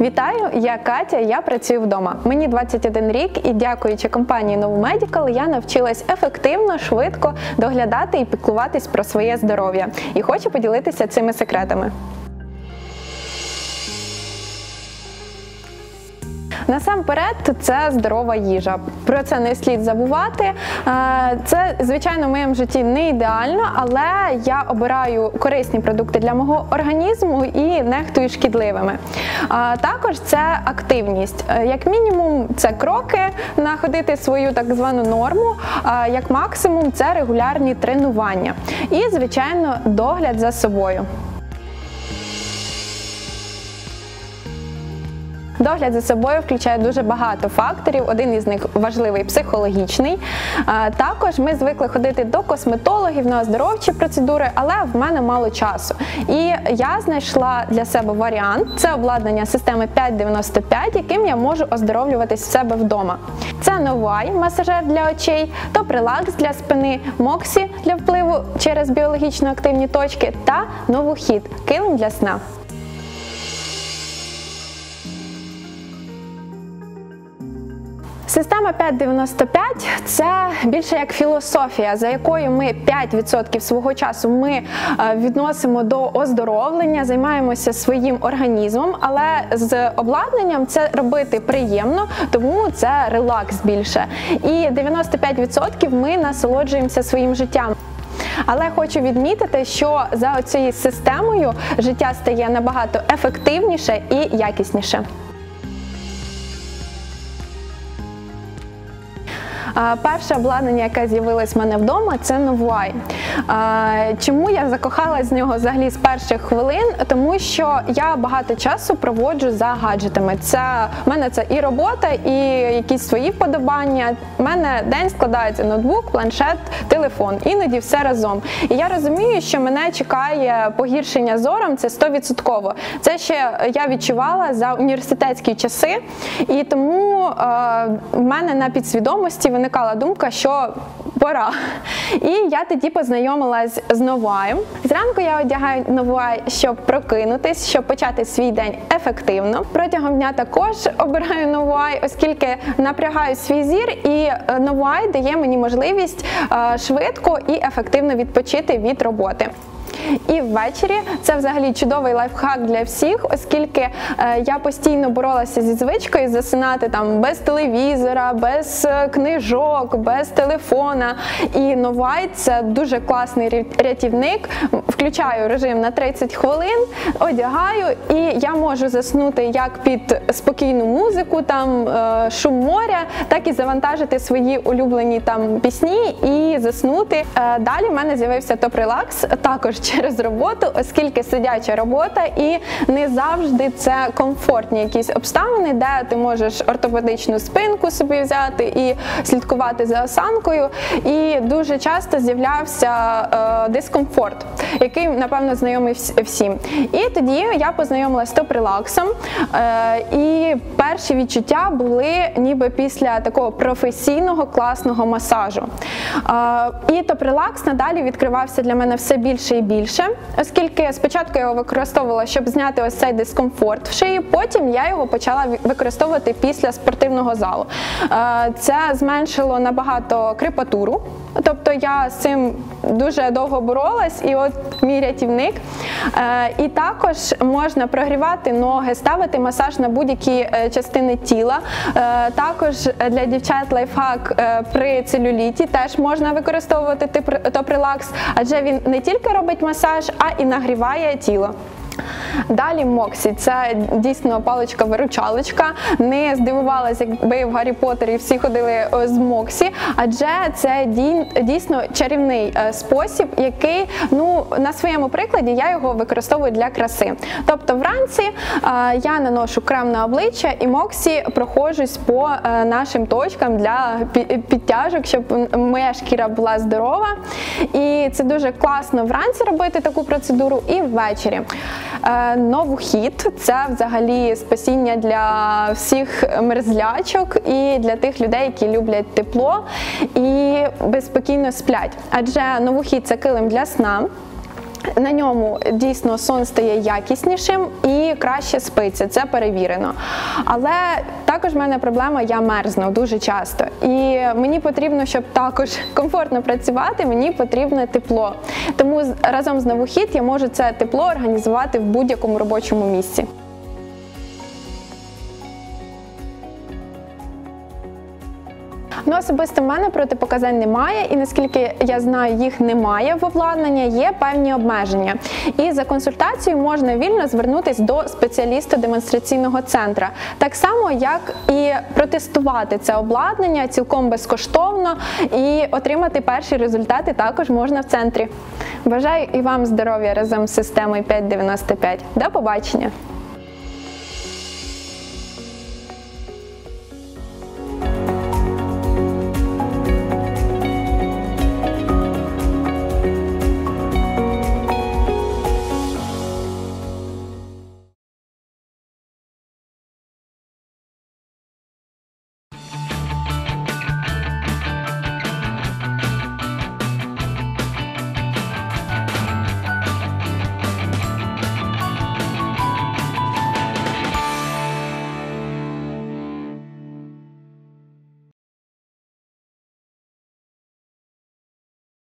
Вітаю, я Катя. Я працюю вдома. Мені 21 рік, і дякуючи компанії Novo Medical, я навчилась ефективно, швидко доглядати і піклуватись про своє здоров'я. І хочу поділитися цими секретами. Насамперед, це здорова їжа. Про це не слід забувати. Е, Це, звичайно, в моєму житті не ідеально, але я обираю корисні продукти для мого організму і нехтую шкідливими. Е, Також це активність. Е, Як мінімум, це кроки находити свою так звану норму, е, як максимум, це регулярні тренування. І, звичайно, догляд за собою. Догляд за собою включає дуже багато факторів. Один із них важливий психологічний. Також ми звикли ходити до косметологів на оздоровчі процедури, але в мене мало часу. І я знайшла для себе варіант це обладнання системи 595, яким я можу оздоровлюватись в себе вдома. Це новай масажер для очей, топрелакс для спини, моксі для впливу через біологічно активні точки та новохід килим для сна. Система 595 це більше як філософія, за якою ми 5% свого часу ми е, відносимо до оздоровлення, займаємося своїм організмом, але з обладнанням це робити приємно, тому це релакс більше. І 95% ми насолоджуємося своїм життям. Але хочу відмітити, що за цією системою життя стає набагато ефективніше і якісніше. Перше обладнання, яке з'явилось в мене вдома, це Новай. Чому я закохалась в нього взагалі з перших хвилин? Тому що я багато часу проводжу за гаджетами. Це в мене це і робота, і якісь свої вподобання. У мене день складається ноутбук, планшет, телефон, іноді все разом. І я розумію, що мене чекає погіршення зору. Це 100%. Це ще я відчувала за університетські часи, і тому е, в мене на підсвідомості виникала думка, що пора. І я тоді познайомилась з Новаєм. Зранку я одягаю Новай, щоб прокинутись, щоб почати свій день ефективно. Протягом дня також обираю Новай, оскільки напрягаю свій зір, і Новай дає мені можливість е, швидко і ефективно відпочити від роботи. І ввечері це взагалі чудовий лайфхак для всіх, оскільки е, я постійно боролася зі звичкою засинати там без телевізора, без е, книжок, без телефона. І Новай це дуже класний рятівник. Включаю режим на 30 хвилин, одягаю, і я можу заснути як під спокійну музику, там е, шум моря, так і завантажити свої улюблені там пісні і заснути. Далі в мене з'явився топ-релакс, також через роботу, оскільки сидяча робота, і не завжди це комфортні якісь обставини, де ти можеш ортопедичну спинку собі взяти і слідкувати за осанкою. І дуже часто з'являвся е, дискомфорт, який, напевно, знайомий всім. І тоді я познайомилася з топ-релаксом, е, і перші відчуття були ніби після такого професійного класного масажу. Е, і топ-релакс надалі відкривався для мене все більше і більше, оскільки спочатку я його використовувала, щоб зняти ось цей дискомфорт в шиї, потім я його почала використовувати після спортивного залу. Е, це зменшило набагато крепатуру, тобто я з цим дуже довго боролась, і от мій рятівник. Е, і також можна прогрівати ноги, ставити масаж на будь-які е, частини тіла. Також для дівчат лайфхак при целюліті теж можна використовувати топ-релакс, адже він не тільки робить масаж, а і нагріває тіло. Далі Моксі, це дійсно паличка-виручалочка. Не здивувалася, якби в Гаррі Поттері всі ходили е, з Моксі, адже це дійсно чарівний е, спосіб, який ну на своєму прикладі я його використовую для краси. Тобто вранці е, я наношу крем на обличчя і Моксі проходжусь по нашим точкам для підтяжок, щоб моя шкіра була здорова. І це дуже класно вранці робити таку процедуру і ввечері. Новохід це взагалі спасіння для всіх мерзлячок і для тих людей, які люблять тепло і безпокійно сплять. Адже новохід це килим для сна. На ньому дійсно сон стає якіснішим і краще спиться, це перевірено. Але також в мене проблема, я мерзну дуже часто. І мені потрібно, щоб також комфортно працювати, мені потрібне тепло. Тому разом з новохід я можу це тепло організувати в будь-якому робочому місці. Ну, особисто в мене протипоказань немає, і наскільки я знаю, їх немає в обладнання, є певні обмеження. І за консультацією можна вільно звернутися до спеціаліста демонстраційного центру. Так само, як і протестувати це обладнання цілком безкоштовно і отримати перші результати також можна в центрі. Бажаю і вам здоров'я разом з системою 595. До побачення!